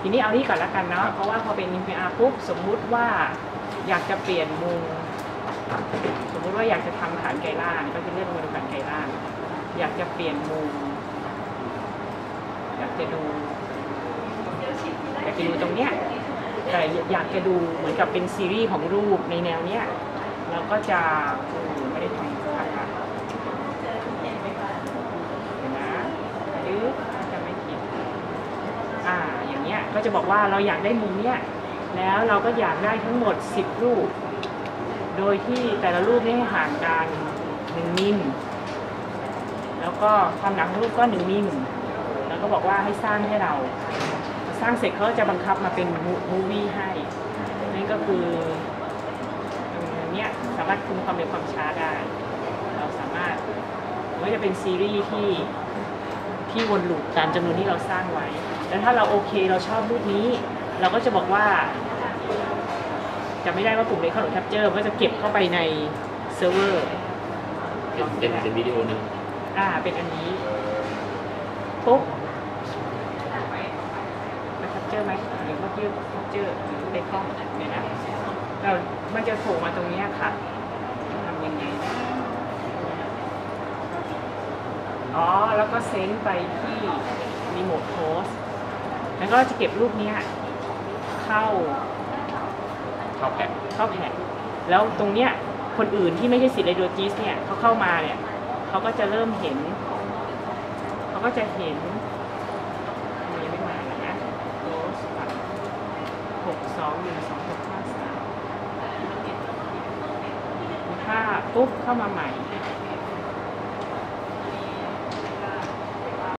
ทีนี้เอานี่ก่อนละกันเนาะเพราะว่าพอเป็น NPR ปุ๊บสมมุติว่าอยากจะเปลี่ยนมุมสมมุติว่าอยากจะทำฐานไก่ล่างก็จะเลือกมาดูฐานไก่ล่างอยากจะเปลี่ยนมุมอยากจะดูอยากจะดูตรงเนี้ยแต่อยากจะดูเหมือนกับเป็นซีรีส์ของรูปในแนวเนี้ยเราก็จะอืมไม่ได้ทำค่ะเห็นนะหรือจะไม่ผิด อ่า อย่าง เงี้ยก็จะบอกว่าเราอยากได้มุมเนี้ยแล้วเราก็อยากได้ทั้งหมด 10 รูป โดยที่แต่ละรูปนี่ให้ห่างกันหนึ่งมิลแล้วก็ความหนาของรูปก็หนึ่งมิลแล้วก็บอกว่าให้สร้างให้เรา สร้างเสร็จเขาจะบังคับมาเป็นมูวี่ให้นั่นก็คือเนี้ยสามารถคุมความเร็วความช้าได้ เราสามารถมันก็จะเป็นซีรีส์ที่ ที่วน loop ตามจำนวนที่เราสร้างไว้ แล้วถ้าเราโอเคเราชอบรูปนี้ เราก็จะบอกว่าจะไม่ได้ว่าปุ่ม Record Capture มันก็จะเก็บเข้าไปในเซิร์ฟเวอร์เป็นเป็นเป็นวิดีโอหนึ่งอ่าเป็นอันนี้ปุ๊บมัน capture ไหมหรือว่ายืด capture หรือในกล้องเนี่ยนะเรามันจะโผล่มาตรงเนี้ยค่ะทำยังไงนะ อ๋อ แล้วก็เซ็นไปที่รีโมทโพสแล้วก็จะเก็บรูปเนี้ยเข้าเข้าแพ็คเข้าแผ่นแล้วตรงเนี้ยคนอื่นที่ไม่ใช่สิทธิ์ไอโดจิสเนี่ยเขาเข้ามาเนี่ยเขาก็จะเริ่มเห็น เขาก็จะเห็นมันยังไม่มานะโรสหกสองหนึ่งสองหกห้าสามถ้าปุ๊บเข้ามาใหม่